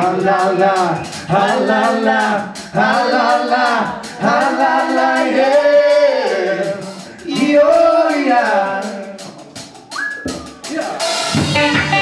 Ah la la, ah la la, ah la la, la la, yeah. Yeah. Yeah.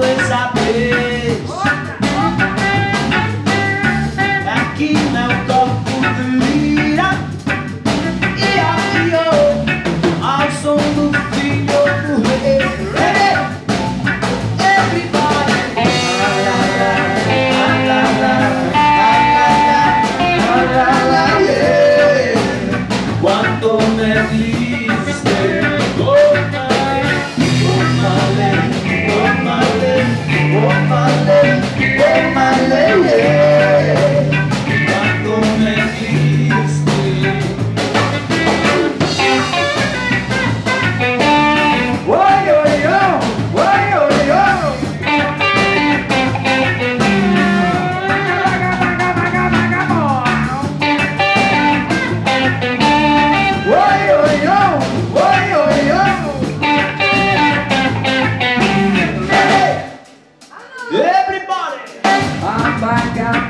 inglês saber.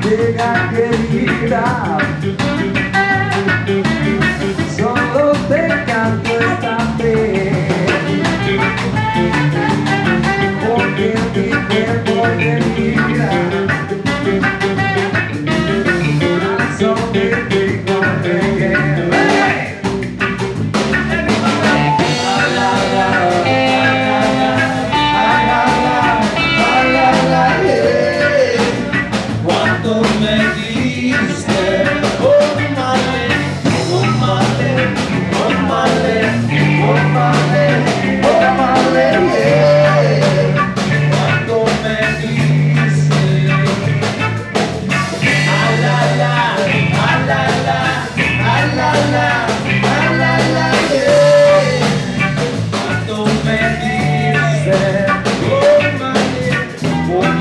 llega querida.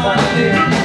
bater